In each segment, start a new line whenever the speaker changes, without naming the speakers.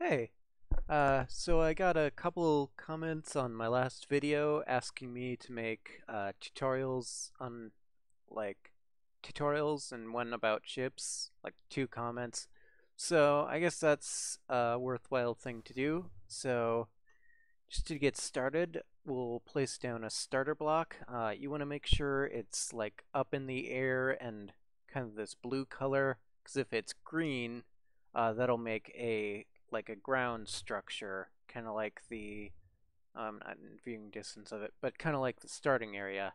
Hey, uh, so I got a couple comments on my last video asking me to make uh, tutorials on, like, tutorials and one about ships, like two comments. So I guess that's a worthwhile thing to do. So just to get started, we'll place down a starter block. Uh, you want to make sure it's like up in the air and kind of this blue color, because if it's green, uh, that'll make a like a ground structure, kind of like the, um, not viewing distance of it, but kind of like the starting area.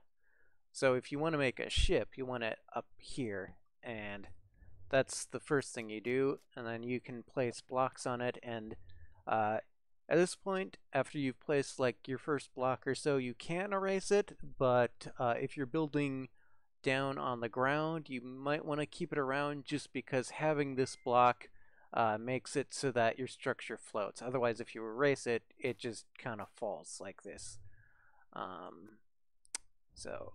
So if you want to make a ship, you want it up here, and that's the first thing you do, and then you can place blocks on it, and uh, at this point, after you've placed like your first block or so, you can erase it, but uh, if you're building down on the ground, you might want to keep it around just because having this block uh, makes it so that your structure floats. Otherwise, if you erase it, it just kind of falls like this. Um, so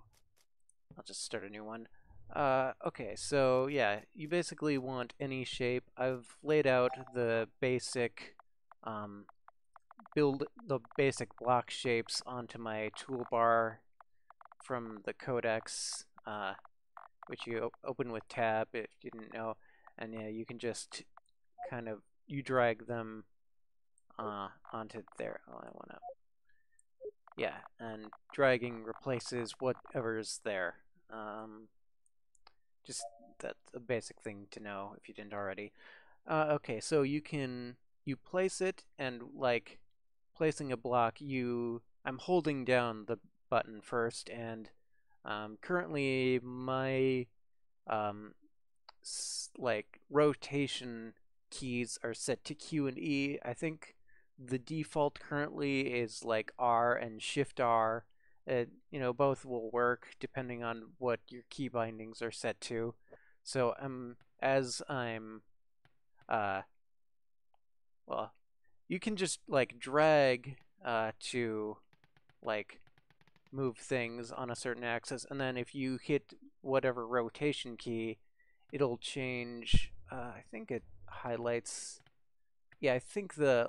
I'll just start a new one. Uh, okay, so yeah, you basically want any shape. I've laid out the basic um, build the basic block shapes onto my toolbar from the codex, uh, which you open with tab if you didn't know, and yeah, you can just kind of you drag them uh, onto there. Oh, I want to. Yeah, and dragging replaces whatever's there. Um, just that's a basic thing to know if you didn't already. Uh, okay, so you can you place it and like placing a block. You I'm holding down the button first, and um, currently my um, like rotation keys are set to Q and E. I think the default currently is like R and Shift R. It, you know, both will work depending on what your key bindings are set to. So um, as I'm, uh, well, you can just like drag uh, to like move things on a certain axis, and then if you hit whatever rotation key, it'll change. Uh, I think it highlights. Yeah, I think the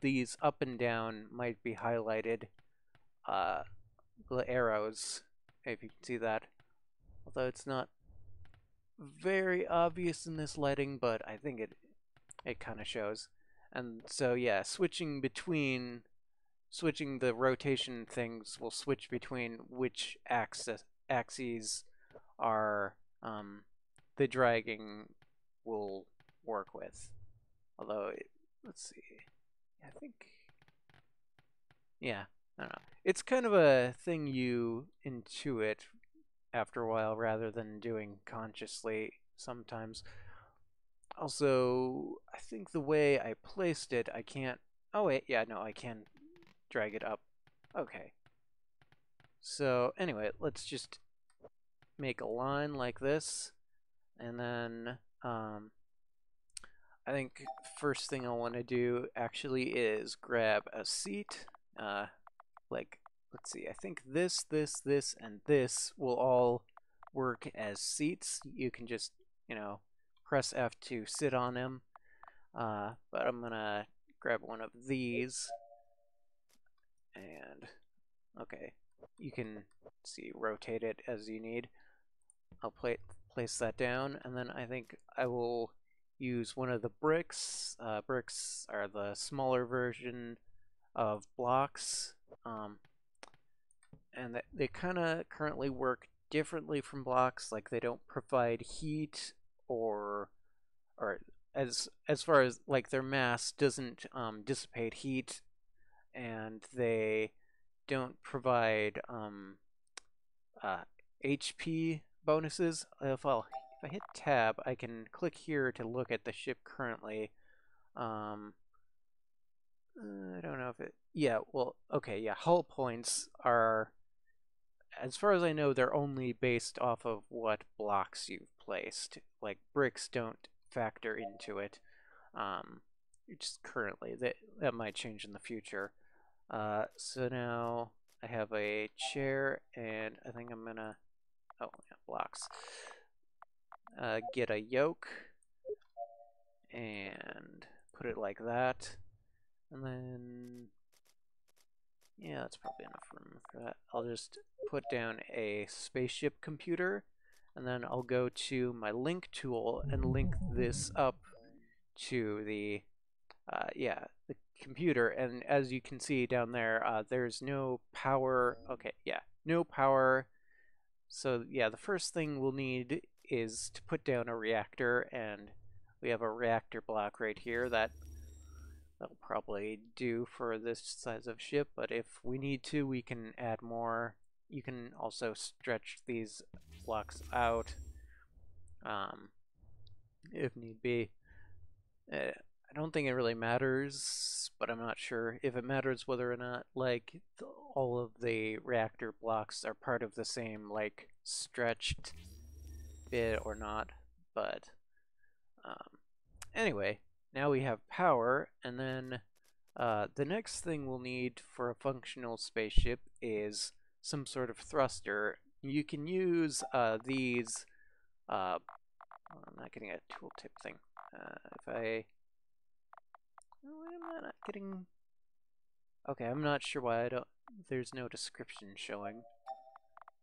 these up and down might be highlighted. Uh, the arrows, if you can see that. Although it's not very obvious in this lighting, but I think it it kind of shows. And so yeah, switching between switching the rotation things will switch between which axis axes are um, the dragging will work with. Although, it, let's see. I think, yeah, I don't know. It's kind of a thing you intuit after a while rather than doing consciously sometimes. Also, I think the way I placed it, I can't... Oh, wait, yeah, no, I can drag it up. Okay. So, anyway, let's just make a line like this, and then um, I think first thing I want to do actually is grab a seat. Uh, like, let's see, I think this, this, this, and this will all work as seats. You can just, you know, press F to sit on them. Uh, but I'm going to grab one of these. And, okay, you can see, rotate it as you need. I'll play, place that down, and then I think I will use one of the bricks. Uh, bricks are the smaller version of blocks. Um, and they kind of currently work differently from blocks. Like they don't provide heat or or as as far as like their mass doesn't um, dissipate heat, and they don't provide um, uh, HP bonuses. If I'll I hit tab, I can click here to look at the ship currently. Um, I don't know if it, yeah, well, okay, yeah, hull points are, as far as I know, they're only based off of what blocks you've placed. Like, bricks don't factor into it. Um, just currently, that, that might change in the future. Uh, so now I have a chair, and I think I'm gonna, oh, yeah, blocks uh, get a yoke and put it like that. And then, yeah, that's probably enough room for that. I'll just put down a spaceship computer, and then I'll go to my link tool and link this up to the, uh, yeah, the computer. And as you can see down there, uh, there's no power. Okay, yeah, no power. So yeah, the first thing we'll need is to put down a reactor, and we have a reactor block right here that That'll probably do for this size of ship, but if we need to, we can add more. You can also stretch these blocks out um, if need be. Uh, I don't think it really matters, but I'm not sure if it matters whether or not like all of the reactor blocks are part of the same like stretched bit or not. But um, anyway, now we have power, and then uh, the next thing we'll need for a functional spaceship is some sort of thruster. You can use uh, these, uh, I'm not getting a tooltip thing. Uh, if I, oh, am I not getting, okay, I'm not sure why I don't, there's no description showing.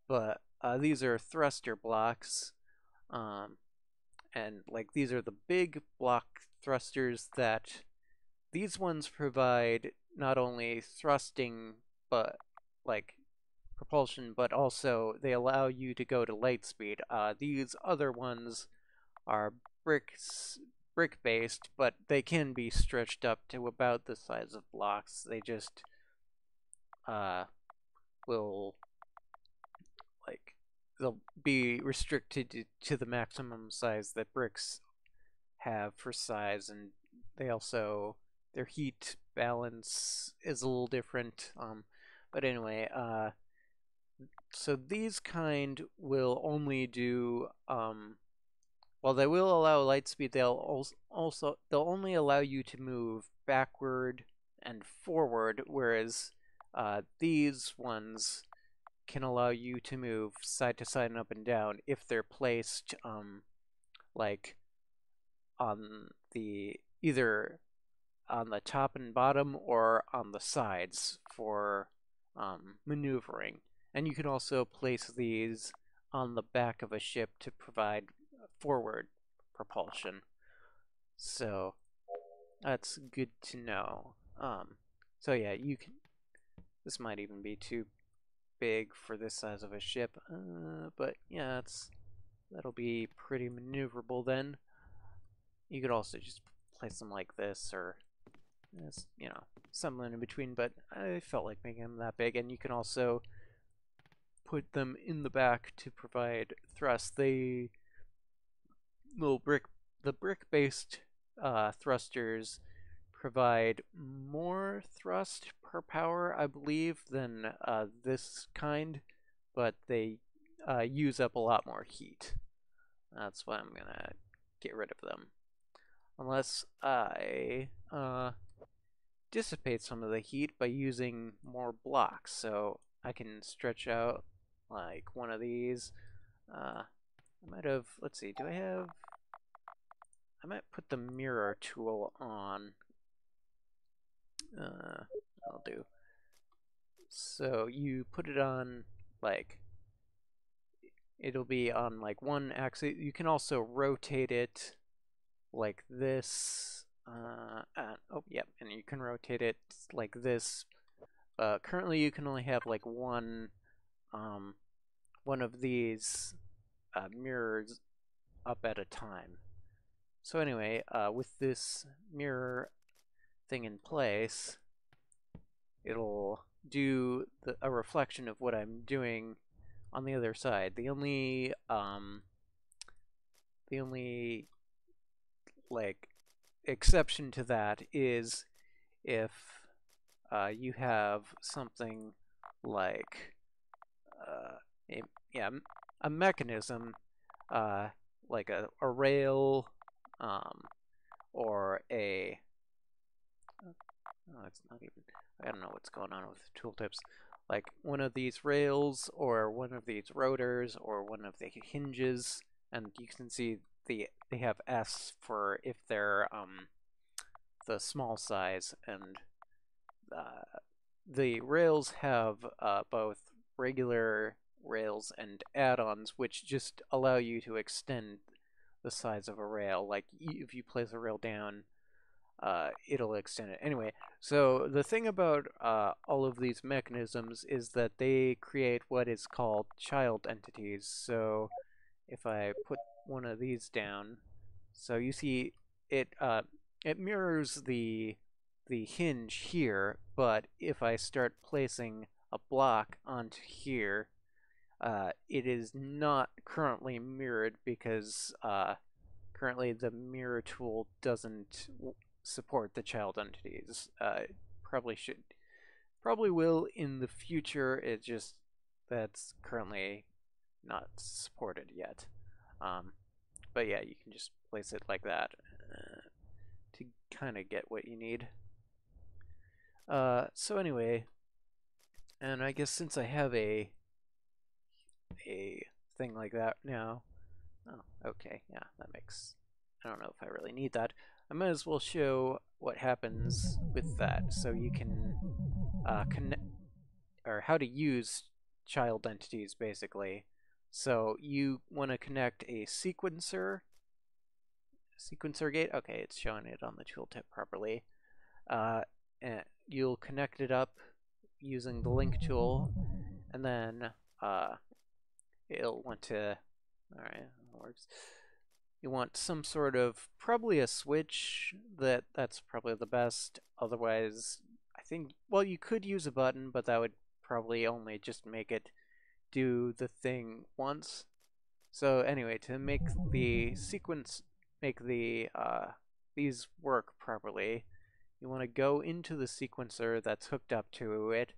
But uh, these are thruster blocks, um, and like these are the big block thrusters that these ones provide not only thrusting but like propulsion but also they allow you to go to light speed. Uh, these other ones are bricks brick based but they can be stretched up to about the size of blocks. They just uh, will like they'll be restricted to the maximum size that bricks have for size, and they also their heat balance is a little different. Um, but anyway, uh, so these kind will only do um, well. They will allow light speed. They'll also they'll only allow you to move backward and forward, whereas uh, these ones can allow you to move side to side and up and down if they're placed um, like on the either on the top and bottom or on the sides for um, maneuvering. And you can also place these on the back of a ship to provide forward propulsion. So that's good to know. Um, so yeah, you can. This might even be too big for this size of a ship, uh, but yeah, that'll be pretty maneuverable then. You could also just place them like this or you know, something in between, but I felt like making them that big. And you can also put them in the back to provide thrust. They little brick, the brick-based uh, thrusters provide more thrust per power, I believe, than uh, this kind, but they uh, use up a lot more heat. That's why I'm gonna get rid of them unless I uh, dissipate some of the heat by using more blocks. So I can stretch out like one of these. Uh, I might have, let's see, do I have, I might put the mirror tool on. Uh, I'll do. So you put it on like it'll be on like one axis. You can also rotate it like this. Uh, and, oh, yep, and you can rotate it like this. Uh, currently, you can only have like one, um, one of these uh, mirrors up at a time. So anyway, uh, with this mirror thing in place, it'll do the, a reflection of what I'm doing on the other side. The only um, the only like exception to that is if uh, you have something like uh, a, yeah a mechanism uh, like a, a rail um, or a oh, it's not even I don't know what's going on with tooltips like one of these rails or one of these rotors or one of the hinges and you can see the they have S for if they're um the small size, and uh, the rails have uh, both regular rails and add-ons, which just allow you to extend the size of a rail. Like if you place a rail down, uh, it'll extend it. Anyway, so the thing about uh, all of these mechanisms is that they create what is called child entities. So if I put one of these down, so you see it uh, it mirrors the the hinge here, but if I start placing a block onto here, uh, it is not currently mirrored because uh, currently the mirror tool doesn't support the child entities. Uh, probably should, probably will in the future. It just that's currently not supported yet. Um, but yeah, you can just place it like that uh, to kind of get what you need. Uh, so anyway, and I guess since I have a a thing like that now, oh, okay, yeah, that makes, I don't know if I really need that. I might as well show what happens with that so you can uh, connect, or how to use child entities basically. So you want to connect a sequencer, sequencer gate, okay, it's showing it on the tooltip properly. Uh, and you'll connect it up using the link tool, and then uh, it'll want to, alright, works. You want some sort of, probably a switch, that that's probably the best, otherwise, I think, well, you could use a button, but that would probably only just make it do the thing once. So anyway, to make the sequence, make the, uh, these work properly, you want to go into the sequencer that's hooked up to it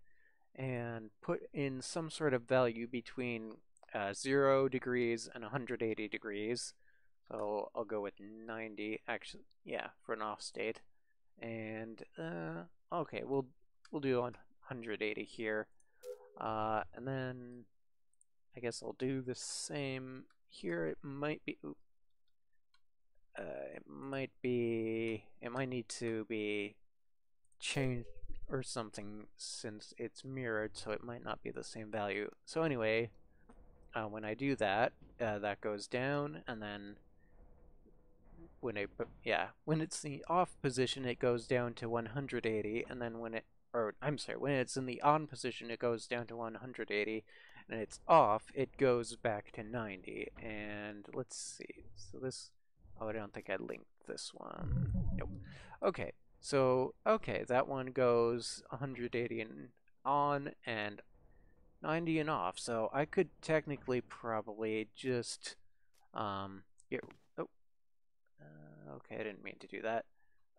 and put in some sort of value between uh, 0 degrees and 180 degrees. So I'll go with 90, actually, yeah, for an off state. And, uh, okay, we'll, we'll do 180 here. Uh, and then I guess I'll do the same here. It might be, uh, it might be, it might need to be changed or something since it's mirrored, so it might not be the same value. So anyway, uh, when I do that, uh, that goes down, and then when it, yeah, when it's the off position, it goes down to 180, and then when it, or I'm sorry, when it's in the on position, it goes down to 180, and it's off, it goes back to 90. And let's see, so this, oh, I don't think I linked this one. Nope. Okay, so, okay, that one goes 180 and on and 90 and off. So I could technically probably just um, get, okay, I didn't mean to do that.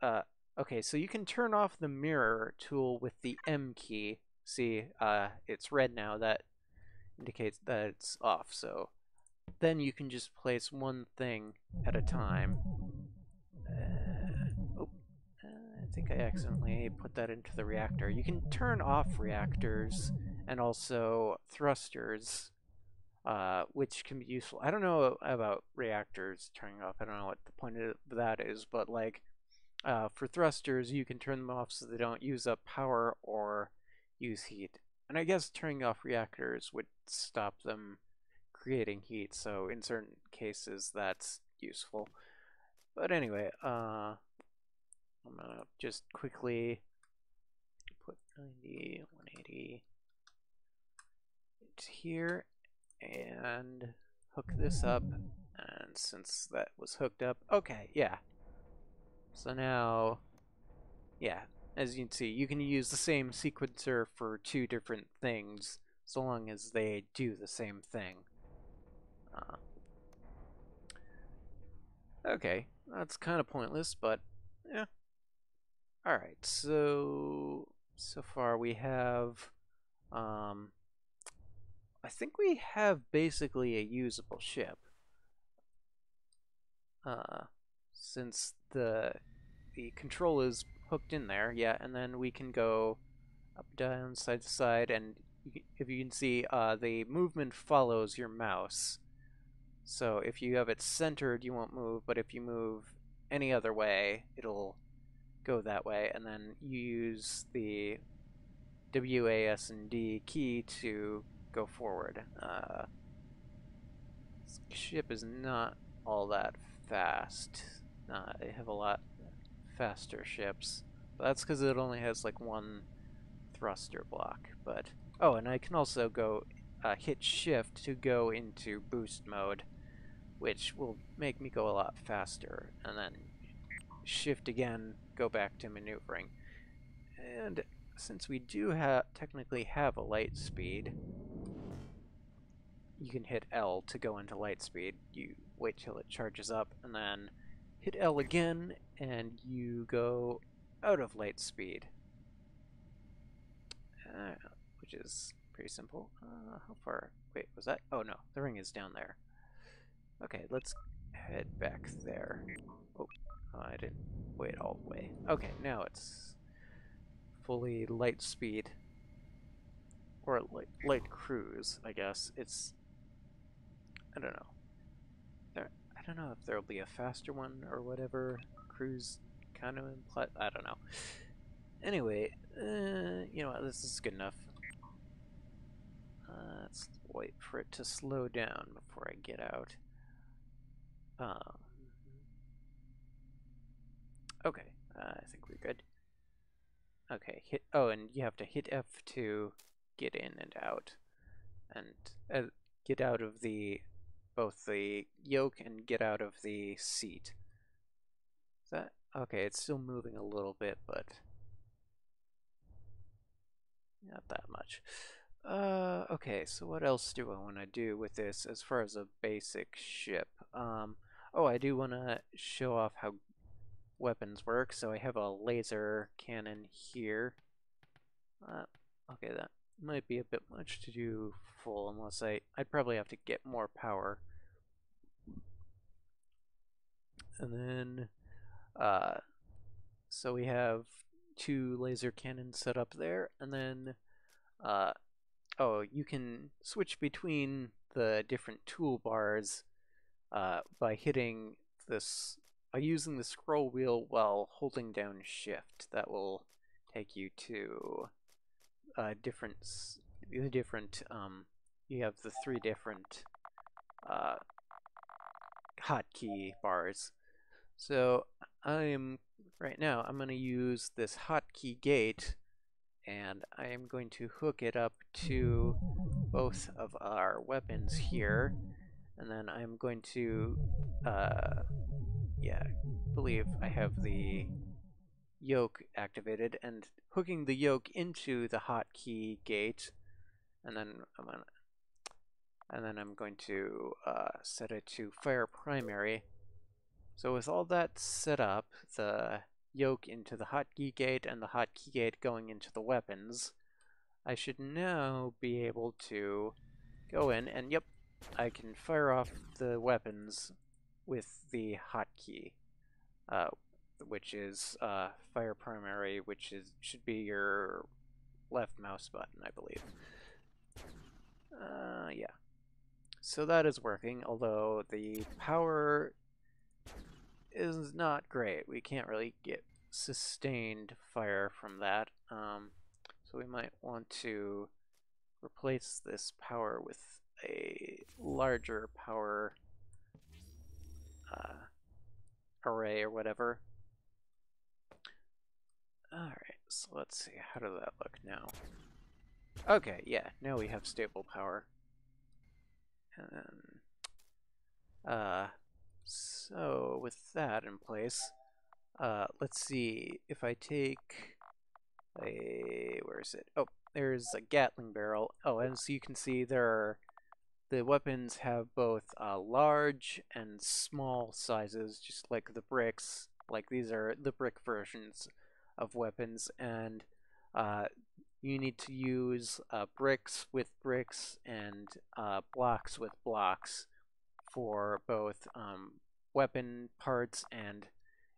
Uh, okay, so you can turn off the mirror tool with the M key. See, uh, it's red now. That indicates that it's off. So then you can just place one thing at a time. Uh, oh, I think I accidentally put that into the reactor. You can turn off reactors and also thrusters, uh, which can be useful. I don't know about reactors turning off. I don't know what the point of that is, but like uh, for thrusters, you can turn them off so they don't use up power or use heat. And I guess turning off reactors would stop them creating heat, so in certain cases that's useful. But anyway, uh, I'm gonna just quickly put 90, 180 it's here and hook this up. And since that was hooked up, okay, yeah. So now, yeah, as you can see, you can use the same sequencer for two different things, so long as they do the same thing. Uh, okay, that's kind of pointless, but yeah. Alright, so so far we have um, I think we have basically a usable ship. Uh, since the the control is hooked in there, yeah, and then we can go up, down, side to side, and if you can see, uh, the movement follows your mouse. So if you have it centered, you won't move, but if you move any other way, it'll go that way, and then you use the WAS and D key to go forward. Uh, ship is not all that fast. Uh, they have a lot faster ships. But that's because it only has like one thruster block. But oh, and I can also go uh, hit shift to go into boost mode, which will make me go a lot faster. And then shift again, go back to maneuvering. And since we do have technically have a light speed, you can hit L to go into light speed. You wait till it charges up and then hit L again and you go out of light speed. Uh, which is pretty simple. Uh, how far? Wait, was that? Oh no, the ring is down there. Okay, let's head back there. Oh, I didn't wait all the way. Okay, now it's fully light speed. Or light, light cruise, I guess. It's... I don't know. There, I don't know if there'll be a faster one or whatever. Cruise kind of imply... I don't know. Anyway, uh, you know what, this is good enough. Uh, let's wait for it to slow down before I get out. Um, okay, uh, I think we're good. Okay, hit. Oh, and you have to hit F to get in and out, and uh, get out of the both the yoke and get out of the seat. Is that okay? It's still moving a little bit, but not that much. Uh, okay, so what else do I want to do with this as far as a basic ship? Um, oh, I do want to show off how weapons work. So I have a laser cannon here. Uh, okay, that might be a bit much to do full unless I... I'd probably have to get more power. And then... Uh, so we have two laser cannons set up there, and then... Uh, oh, you can switch between the different toolbars uh, by hitting this by using the scroll wheel while holding down shift. That will take you to uh, different, the different, um, you have the three different uh, hotkey bars. So I am, right now, I'm going to use this hotkey gate and I am going to hook it up to both of our weapons here and then I'm going to uh, yeah, believe I have the yoke activated and hooking the yoke into the hotkey gate. And then I'm gonna and then I'm going to uh, set it to fire primary. So with all that set up the yoke into the hotkey gate and the hotkey gate going into the weapons I should now be able to go in and yep I can fire off the weapons with the hotkey, uh, which is uh, fire primary, which is should be your left mouse button, I believe. Uh, yeah. So that is working, although the power is not great. We can't really get sustained fire from that. Um, so we might want to replace this power with a larger power uh, array or whatever. Alright, so let's see, how does that look now? Okay, yeah, now we have stable power. And then, uh, so with that in place, uh, let's see if I take a, where is it? Oh, there's a Gatling barrel. Oh, and so you can see there are the weapons have both uh, large and small sizes, just like the bricks. Like these are the brick versions of weapons, and uh, you need to use uh, bricks with bricks and uh, blocks with blocks for both um, weapon parts, and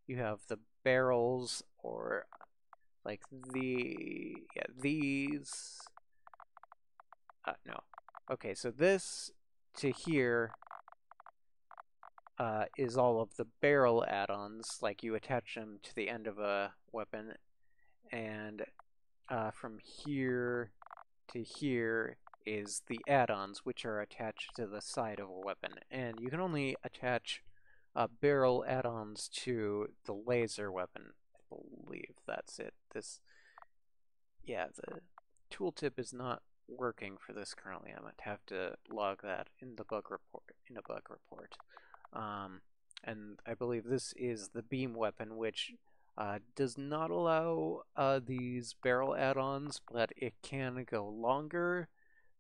you have the barrels or like the yeah these. Uh, no, Okay, so this to here uh, is all of the barrel add-ons, like you attach them to the end of a weapon, and uh, from here to here is the add-ons, which are attached to the side of a weapon. And you can only attach uh, barrel add-ons to the laser weapon. I believe that's it. This, yeah, the tooltip is not working for this currently. I might have to log that in the bug report. In a bug report. Um, and I believe this is the beam weapon, which uh, does not allow uh, these barrel add-ons, but it can go longer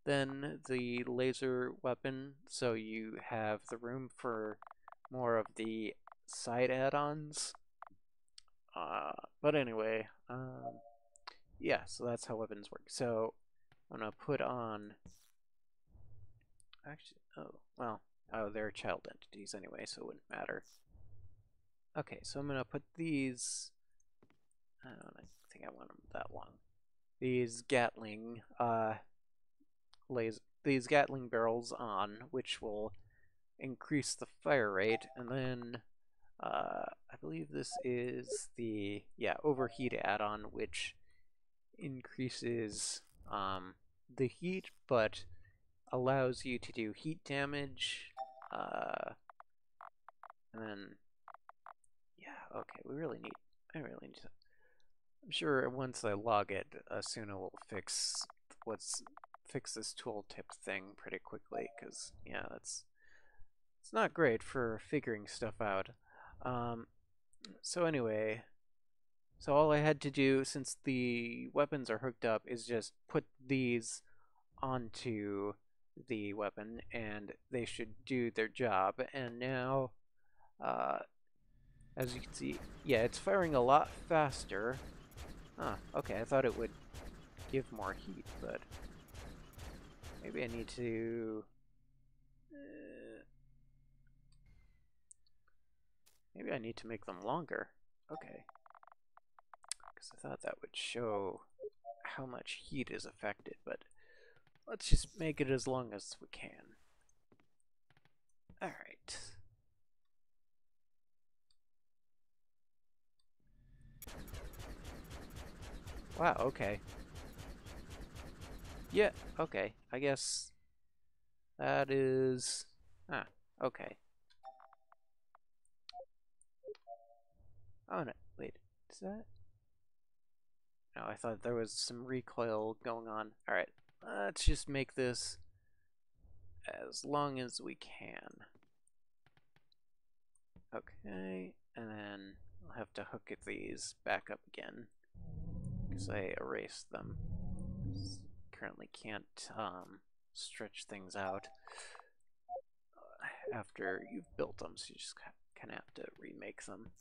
than the laser weapon, so you have the room for more of the side add-ons. Uh, but anyway, um, yeah, so that's how weapons work. So I'm gonna put on. Actually, oh well, oh they're child entities anyway, so it wouldn't matter. Okay, so I'm gonna put these. I don't think I want them that long. These Gatling uh, lays these Gatling barrels on, which will increase the fire rate, and then uh, I believe this is the yeah overheat add-on, which increases um, the heat, but allows you to do heat damage. Uh, and then yeah, okay, we really need. I really need. I'm sure once I log it, Asuna will fix what's fix this tooltip thing pretty quickly, because yeah, that's it's not great for figuring stuff out. Um, so anyway, so all I had to do, since the weapons are hooked up, is just put these onto the weapon, and they should do their job. And now, uh, as you can see, yeah, it's firing a lot faster. Huh, okay, I thought it would give more heat, but maybe I need to... Maybe I need to make them longer. Okay. Because I thought that would show how much heat is affected, but let's just make it as long as we can. Alright. Wow, okay. Yeah, okay. I guess that is... Ah, okay. Oh no, wait, is that? No, I thought there was some recoil going on. Alright, let's just make this as long as we can. Okay, and then I'll have to hook these back up again because I erased them. Currently can't um, stretch things out uh, after you've built them, so you just kind of have to remake them.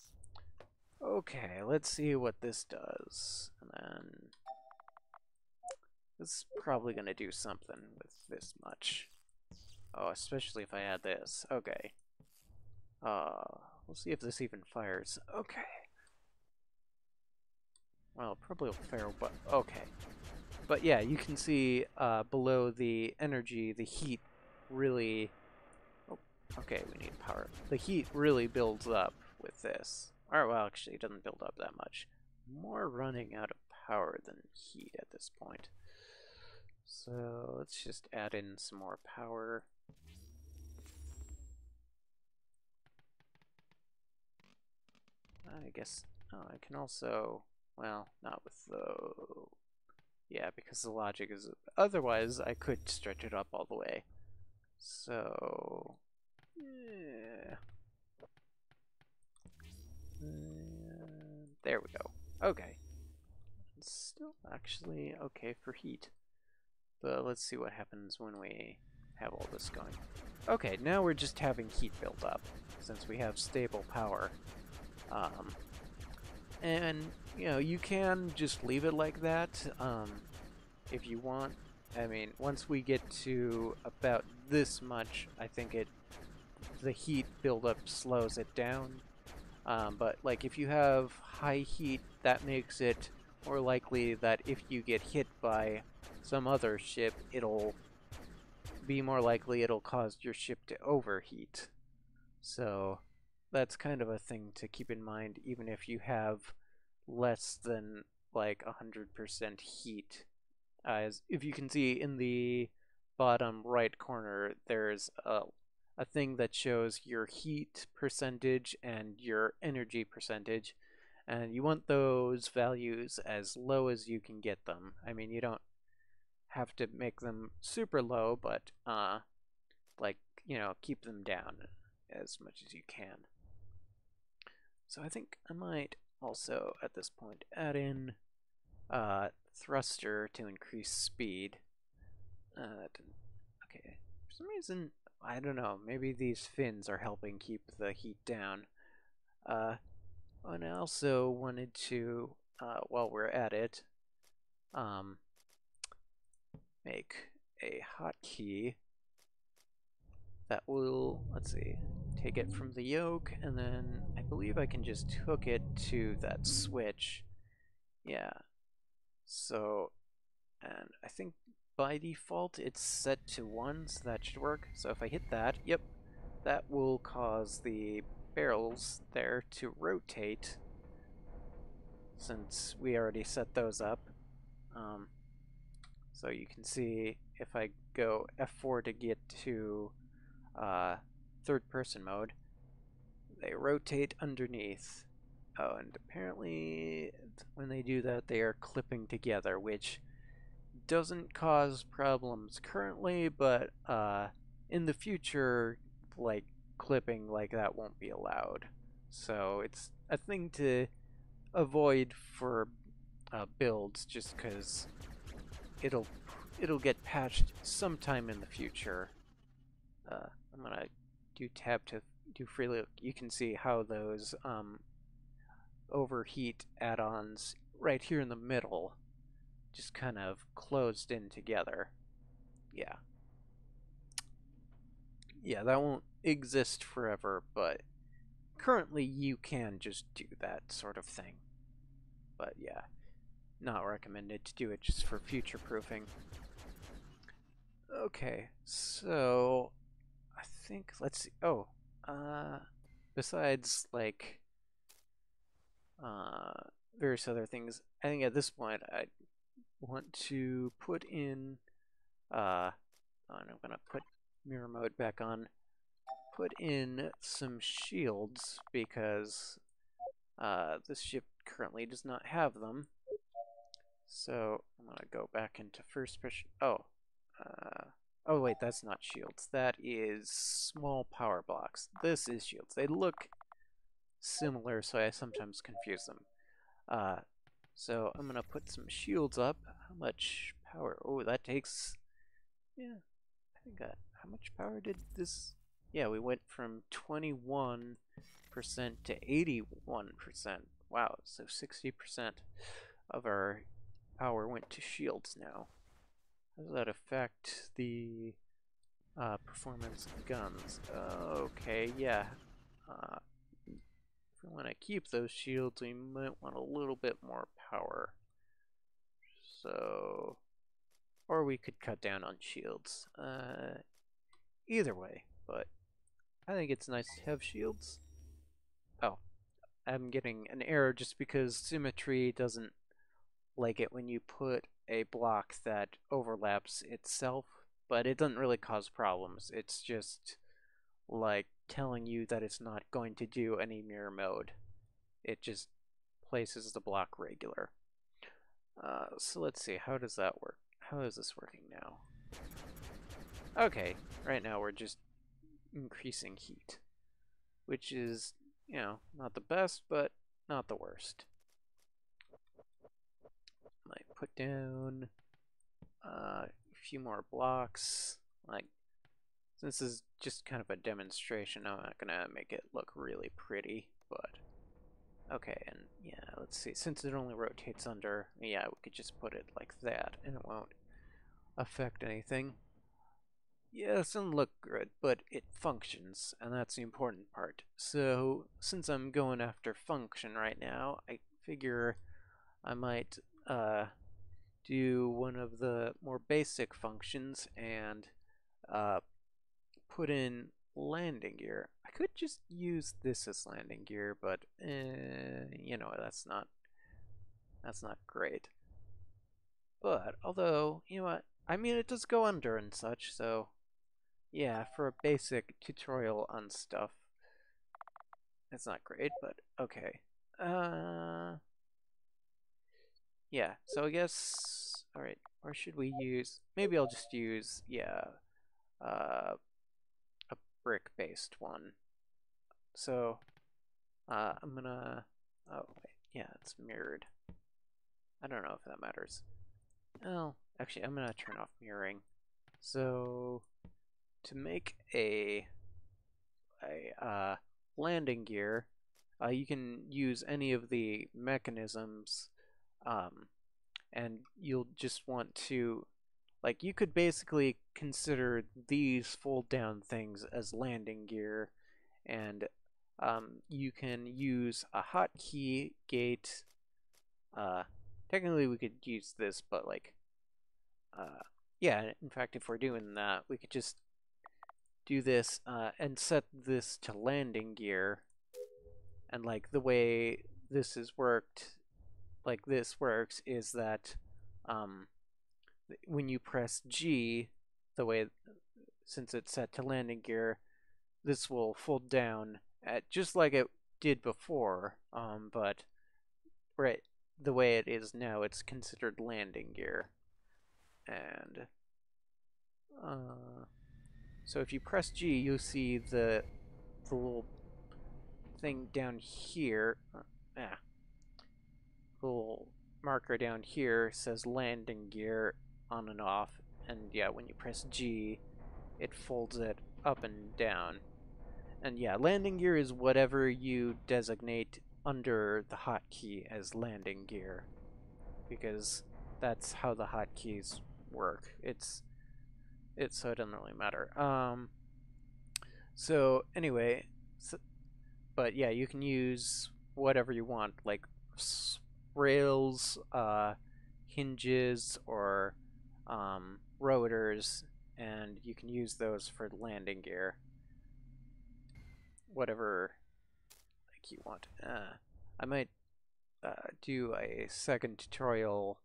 Okay, let's see what this does. And then this is probably going to do something with this much. Oh, especially if I add this. Okay. Uh, we'll see if this even fires. Okay. Well, probably will fire, but okay. But yeah, you can see uh, below the energy, the heat really... Oh, okay, we need power. The heat really builds up with this. Or, well, actually, it doesn't build up that much. More running out of power than heat at this point. So, let's just add in some more power. I guess oh, I can also, well, not with the, yeah, because the logic is, otherwise I could stretch it up all the way. So, yeah. Uh, there we go. Okay. It's still actually okay for heat. But let's see what happens when we have all this going. Okay, now we're just having heat build up, since we have stable power. Um, and, you know, you can just leave it like that um, if you want. I mean, once we get to about this much, I think it the heat buildup slows it down um, but like if you have high heat, that makes it more likely that if you get hit by some other ship, it'll be more likely it'll cause your ship to overheat. So that's kind of a thing to keep in mind even if you have less than like 100% heat. As if you can see in the bottom right corner, there's a, a thing that shows your heat percentage and your energy percentage. And you want those values as low as you can get them. I mean, you don't have to make them super low, but uh, like, you know, keep them down as much as you can. So I think I might also, at this point, add in uh, thruster to increase speed. Uh, okay, for some reason, I don't know, maybe these fins are helping keep the heat down. Uh, and I also wanted to, uh, while we're at it, um, make a hotkey that will, let's see, take it from the yoke, and then I believe I can just hook it to that switch. Yeah. So, and I think by default it's set to 1, so that should work. So if I hit that, yep, that will cause the barrels there to rotate since we already set those up. Um, so you can see if I go F4 to get to uh, third person mode, they rotate underneath. Oh, and apparently when they do that, they are clipping together, which doesn't cause problems currently, but uh, in the future, like clipping like that won't be allowed. So it's a thing to avoid for uh, builds, just because it'll it'll get patched sometime in the future. Uh, I'm gonna do tab to do freely. You can see how those um, overheat add-ons right here in the middle just kind of closed in together. Yeah. Yeah, that won't exist forever, but currently you can just do that sort of thing. But yeah, not recommended to do it just for future proofing. Okay, so I think let's see. Oh, uh, besides like uh, various other things, I think at this point I want to put in. Uh, and I'm gonna put mirror mode back on. Put in some shields because uh, this ship currently does not have them. So I'm gonna go back into first person. Oh, uh, oh wait, that's not shields. That is small power blocks. This is shields. They look similar, so I sometimes confuse them. Uh, so I'm gonna put some shields up. How much power? Oh, that takes. Yeah, I think that. How much power did this? Yeah, we went from 21% to 81%. Wow, so 60% of our power went to shields now. How does that affect the uh, performance of the guns? okay, yeah. Uh, if we want to keep those shields, we might want a little bit more power. So, or we could cut down on shields. Uh, either way, but I think it's nice to have shields. Oh, I'm getting an error just because symmetry doesn't like it when you put a block that overlaps itself, but it doesn't really cause problems. It's just like telling you that it's not going to do any mirror mode. It just places the block regular. Uh, so let's see, how does that work? How is this working now? Okay, right now we're just increasing heat, which is, you know, not the best, but not the worst put down uh, a few more blocks. Like, this is just kind of a demonstration, I'm not gonna make it look really pretty, but okay, and yeah, let's see, since it only rotates under, yeah, we could just put it like that, and it won't affect anything. Yeah, it doesn't look good, but it functions, and that's the important part. So, since I'm going after function right now, I figure I might uh, do one of the more basic functions and uh, put in landing gear. I could just use this as landing gear, but eh, you know that's not that's not great. But although you know what, I mean it does go under and such, so yeah, for a basic tutorial on stuff, it's not great, but okay. Uh, yeah, so I guess, alright, or should we use, maybe I'll just use, yeah, uh, a brick-based one. So, uh, I'm gonna, oh, wait, yeah, it's mirrored. I don't know if that matters. Oh, actually, I'm gonna turn off mirroring. So, to make a, a, uh, landing gear, uh, you can use any of the mechanisms um, and you'll just want to like you could basically consider these fold down things as landing gear and um, you can use a hotkey gate uh, technically we could use this but like uh, yeah in fact if we're doing that we could just do this uh, and set this to landing gear and like the way this is worked like this works is that um, when you press G the way since it's set to landing gear this will fold down at just like it did before um, but right the way it is now it's considered landing gear. And uh, so if you press G you'll see the the little thing down here, uh, little marker down here says landing gear on and off, and yeah, when you press G, it folds it up and down. And yeah, landing gear is whatever you designate under the hotkey as landing gear, because that's how the hotkeys work. It's it so it doesn't really matter. Um, so anyway, so but yeah, you can use whatever you want, like rails, uh, hinges, or um, rotors, and you can use those for landing gear. Whatever like you want. Uh, I might uh, do a second tutorial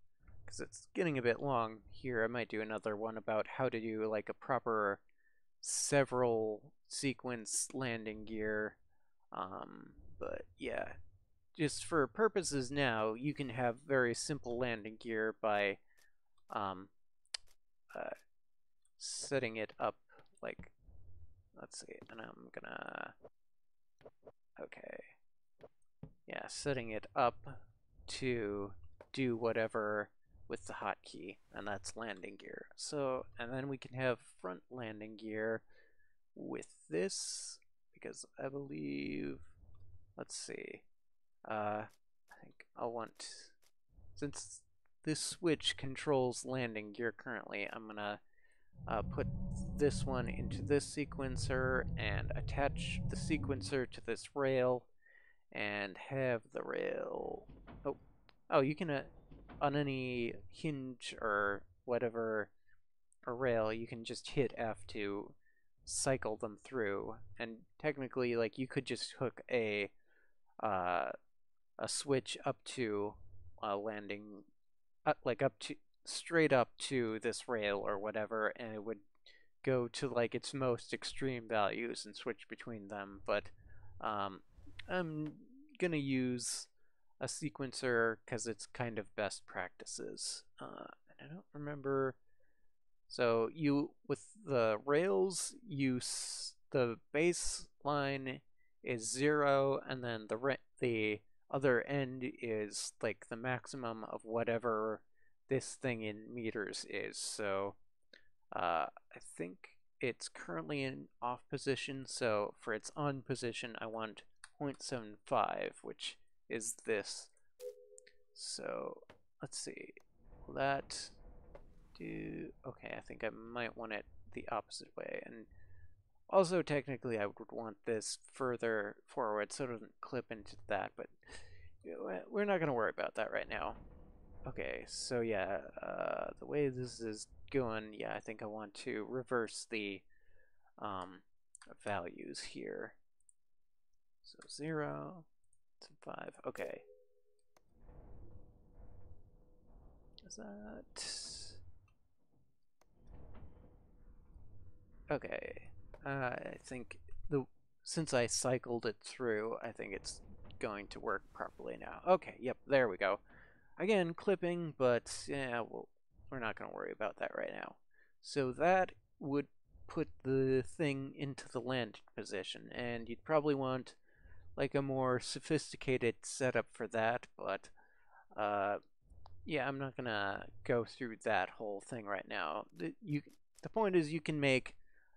because it's getting a bit long here. I might do another one about how to do like a proper several sequence landing gear um, but yeah, just for purposes now, you can have very simple landing gear by um, uh, setting it up like, let's see, and I'm gonna, okay, yeah, setting it up to do whatever with the hotkey, and that's landing gear. So, and then we can have front landing gear with this because I believe, let's see, uh, I think I'll want, since this switch controls landing gear currently, I'm gonna uh, put this one into this sequencer and attach the sequencer to this rail and have the rail, oh, oh you can, uh, on any hinge or whatever, a rail, you can just hit F to cycle them through. And technically like you could just hook a uh, a switch up to a landing uh, like up to straight up to this rail or whatever and it would go to like its most extreme values and switch between them but um, I'm gonna use a sequencer because it's kind of best practices uh, I don't remember so you with the rails, you the baseline is zero, and then the the other end is like the maximum of whatever this thing in meters is. So uh, I think it's currently in off position. So for its on position, I want 0.75, which is this. So let's see. That do... Okay, I think I might want it the opposite way. And also, technically, I would want this further forward so it doesn't clip into that, but we're not going to worry about that right now. Okay, so yeah, uh, the way this is going, yeah, I think I want to reverse the um, values here. So 0 to 5. Okay. Is that... Okay. Uh, I think the since I cycled it through, I think it's going to work properly now. Okay, yep, there we go. Again, clipping, but yeah, well, we're not going to worry about that right now. So that would put the thing into the land position, and you'd probably want like a more sophisticated setup for that, but uh, yeah, I'm not gonna go through that whole thing right now. The, you, the point is you can make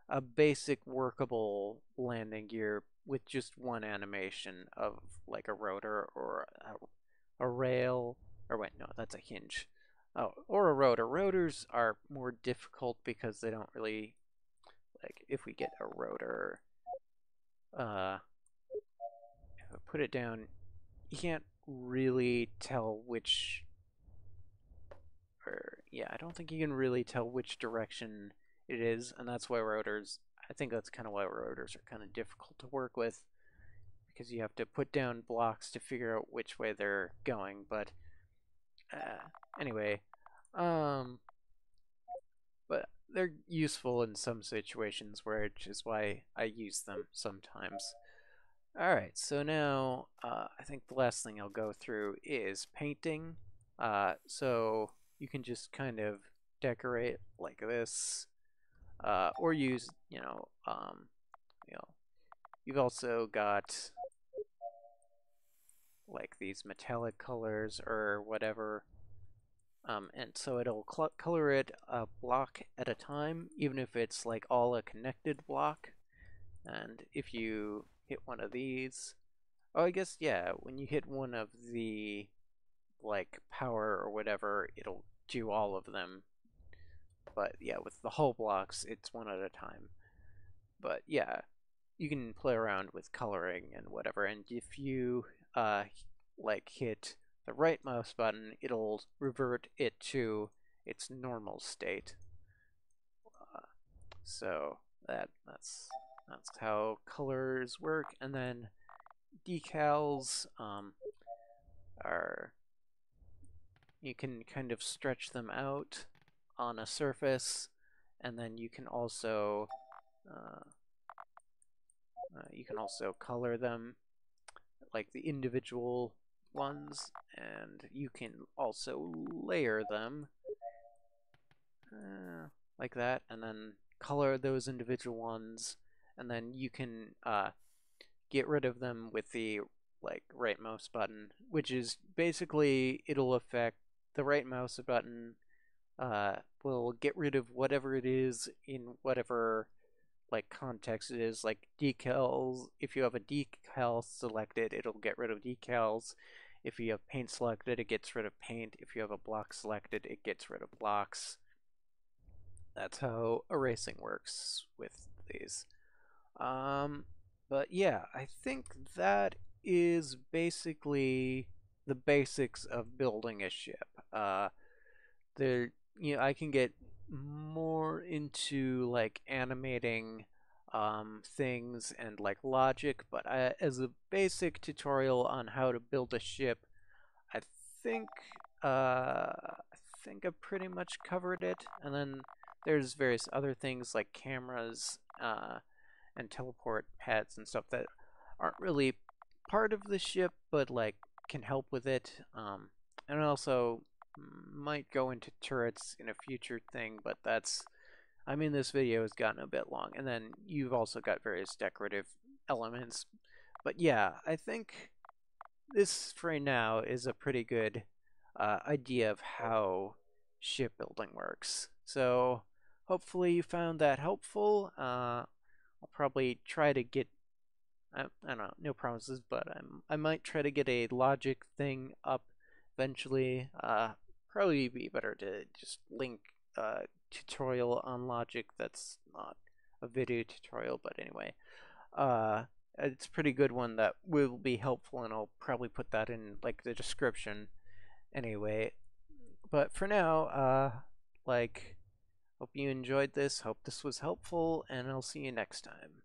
a basic workable landing gear with just one animation of like a rotor or a, a rail, or wait, no, that's a hinge. Oh, or a rotor. Rotors are more difficult because they don't really, like, if we get a rotor, uh, if I put it down, you can't really tell which, or, yeah, I don't think you can really tell which direction it is, and that's why rotors, I think that's kind of why rotors are kind of difficult to work with, because you have to put down blocks to figure out which way they're going, but, uh, anyway, um, but they're useful in some situations, which is why I use them sometimes. Alright, so now uh, I think the last thing I'll go through is painting. Uh, so you can just kind of decorate like this, uh, or use, you know, um, you know, you've also got like these metallic colors or whatever um, and so it'll color it a block at a time, even if it's like all a connected block. And if you hit one of these, oh, I guess, yeah, when you hit one of the like power or whatever, it'll do all of them. But yeah, with the whole blocks, it's one at a time. But yeah, you can play around with coloring and whatever. And if you uh, like hit the right mouse button, it'll revert it to its normal state. Uh, so that that's that's how colors work, and then decals um, are you can kind of stretch them out on a surface, and then you can also uh, uh, you can also color them like the individual ones, and you can also layer them uh, like that, and then color those individual ones, and then you can uh, get rid of them with the like right mouse button, which is basically it'll affect the right mouse button uh, will get rid of whatever it is in whatever like context it is like decals if you have a decal selected it'll get rid of decals if you have paint selected, it gets rid of paint. If you have a block selected, it gets rid of blocks. That's how erasing works with these. Um, but yeah, I think that is basically the basics of building a ship. Uh, there, you know, I can get more into like animating um, things and like logic, but I, as a basic tutorial on how to build a ship, I think uh, I think I pretty much covered it. And then there's various other things like cameras uh, and teleport pads and stuff that aren't really part of the ship, but like can help with it. Um, and also might go into turrets in a future thing, but that's I mean, this video has gotten a bit long, and then you've also got various decorative elements. But yeah, I think this for now is a pretty good uh, idea of how shipbuilding works. So hopefully you found that helpful. Uh, I'll probably try to get I, I, don't know, no promises, but I'm, I might try to get a logic thing up eventually. Uh, probably be better to just link a tutorial on logic that's not a video tutorial, but anyway. Uh, it's a pretty good one that will be helpful, and I'll probably put that in like the description anyway. But for now, uh, like, hope you enjoyed this, hope this was helpful, and I'll see you next time.